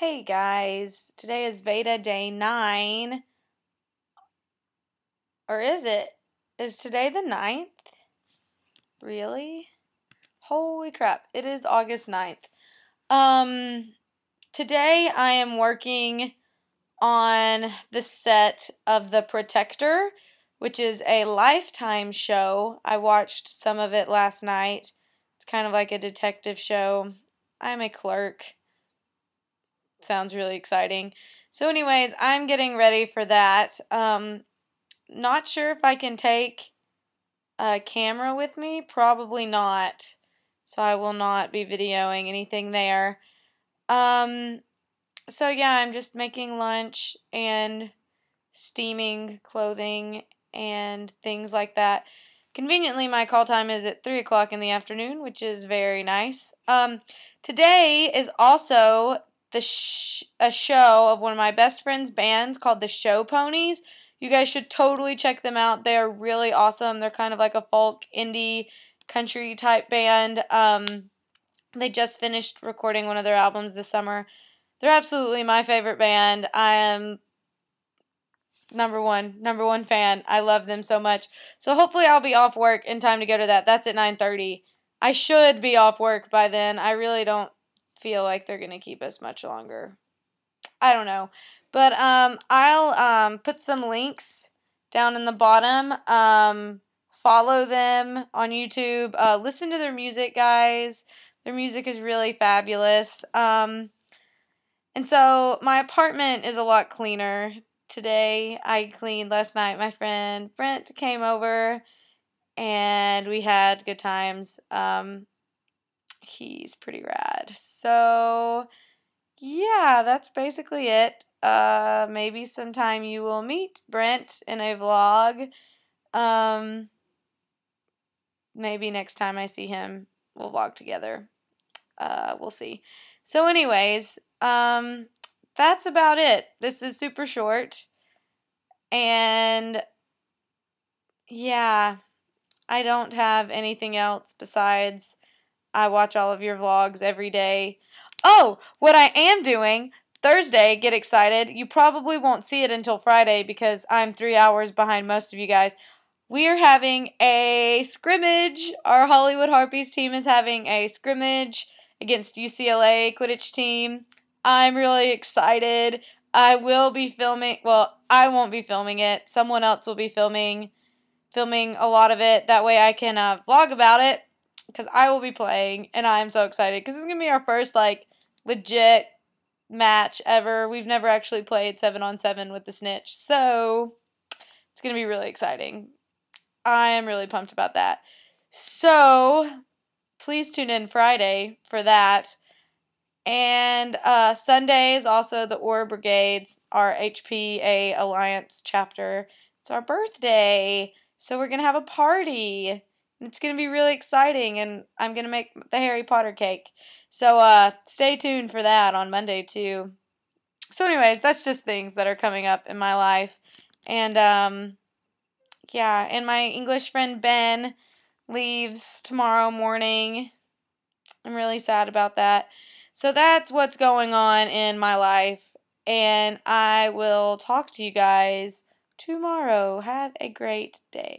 Hey guys, today is Veda day 9. Or is it? Is today the 9th? Really? Holy crap, it is August 9th. Um, today I am working on the set of The Protector, which is a Lifetime show. I watched some of it last night. It's kind of like a detective show. I'm a clerk sounds really exciting. So, anyways, I'm getting ready for that. Um, not sure if I can take a camera with me. Probably not. So, I will not be videoing anything there. Um, so, yeah, I'm just making lunch and steaming clothing and things like that. Conveniently, my call time is at 3 o'clock in the afternoon, which is very nice. Um, today is also the sh- a show of one of my best friend's bands called the Show Ponies. You guys should totally check them out. They are really awesome. They're kind of like a folk indie country type band. Um, they just finished recording one of their albums this summer. They're absolutely my favorite band. I am number one, number one fan. I love them so much. So hopefully I'll be off work in time to go to that. That's at 9:30. I should be off work by then. I really don't feel like they're going to keep us much longer. I don't know. But um, I'll um, put some links down in the bottom. Um, follow them on YouTube. Uh, listen to their music, guys. Their music is really fabulous. Um, and so my apartment is a lot cleaner today. I cleaned last night. My friend Brent came over and we had good times. Um, he's pretty rad. So, yeah, that's basically it. Uh, maybe sometime you will meet Brent in a vlog. Um, maybe next time I see him, we'll vlog together. Uh, we'll see. So, anyways, um, that's about it. This is super short. And yeah, I don't have anything else besides I watch all of your vlogs every day. Oh, what I am doing Thursday, get excited. You probably won't see it until Friday because I'm three hours behind most of you guys. We are having a scrimmage. Our Hollywood Harpies team is having a scrimmage against UCLA Quidditch team. I'm really excited. I will be filming. Well, I won't be filming it. Someone else will be filming, filming a lot of it. That way, I can uh, vlog about it because I will be playing, and I'm so excited because it's gonna be our first like legit match ever. We've never actually played seven on seven with the snitch, so it's gonna be really exciting. I am really pumped about that. So please tune in Friday for that. And uh, Sunday is also the Auror Brigades, our HPA Alliance chapter. It's our birthday, so we're gonna have a party. It's going to be really exciting, and I'm going to make the Harry Potter cake. So uh, stay tuned for that on Monday, too. So, anyways, that's just things that are coming up in my life. And, um, yeah, and my English friend Ben leaves tomorrow morning. I'm really sad about that. So, that's what's going on in my life. And I will talk to you guys tomorrow. Have a great day.